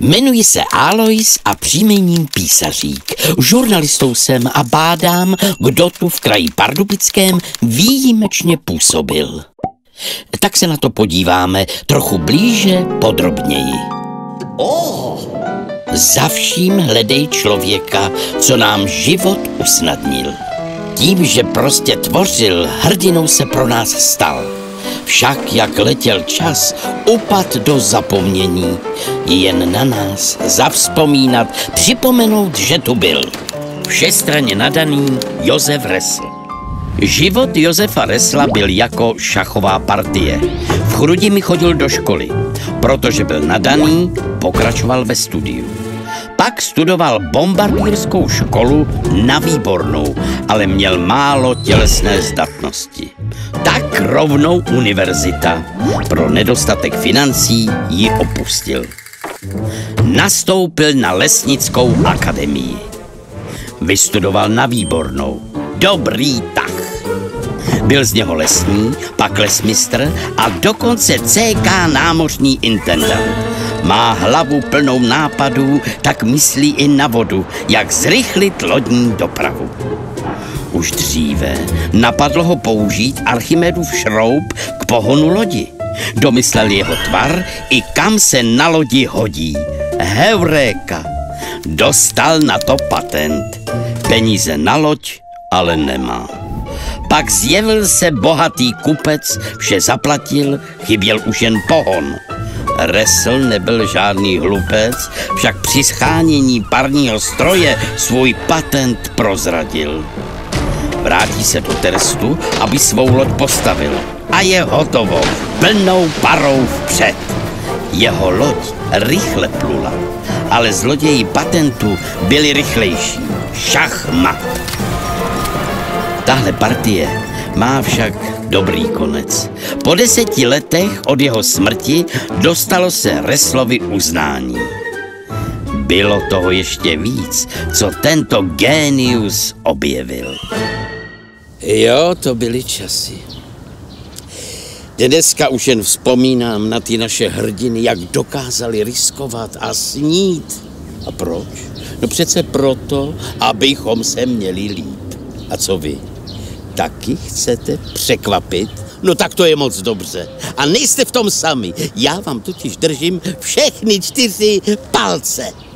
Jmenuji se Alois a příjmením písařík. Žurnalistou jsem a bádám, kdo tu v kraji Pardubickém výjimečně působil. Tak se na to podíváme trochu blíže, podrobněji. Oh! Za vším hledej člověka, co nám život usnadnil. Tím, že prostě tvořil, hrdinou se pro nás stal. Však jak letěl čas, upad do zapomnění. Jen na nás zavzpomínat, připomenout, že tu byl. Všestranně nadaný Josef Resl. Život Josefa Resla byl jako šachová partie. V Chrudimi chodil do školy. Protože byl nadaný, pokračoval ve studiu. Pak studoval bombardírskou školu na výbornou, ale měl málo tělesné zdatnosti. Tak rovnou univerzita. Pro nedostatek financí ji opustil. Nastoupil na lesnickou akademii. Vystudoval na výbornou. Dobrý tah. Byl z něho lesní, pak lesmistr a dokonce CK námořní intendant. Má hlavu plnou nápadů, tak myslí i na vodu, jak zrychlit lodní dopravu. Už dříve napadlo ho použít Archimedův šroub k pohonu lodi. Domyslel jeho tvar i kam se na lodi hodí. Heuréka! Dostal na to patent. Peníze na loď ale nemá. Pak zjevil se bohatý kupec, vše zaplatil, chyběl už jen pohon. Resl nebyl žádný hlupec, však při schánění parního stroje svůj patent prozradil. Vrátí se do Terstu, aby svou loď postavil. A je hotovo, plnou parou vpřed. Jeho loď rychle plula, ale zloději patentu byli rychlejší. Šachmat. Tahle partie má však dobrý konec. Po deseti letech od jeho smrti dostalo se Reslovi uznání. Bylo toho ještě víc, co tento génius objevil. Jo, to byly časy. Dneska už jen vzpomínám na ty naše hrdiny, jak dokázali riskovat a snít. A proč? No přece proto, abychom se měli líp. A co vy? taky chcete překvapit? No tak to je moc dobře. A nejste v tom sami. Já vám totiž držím všechny čtyři palce.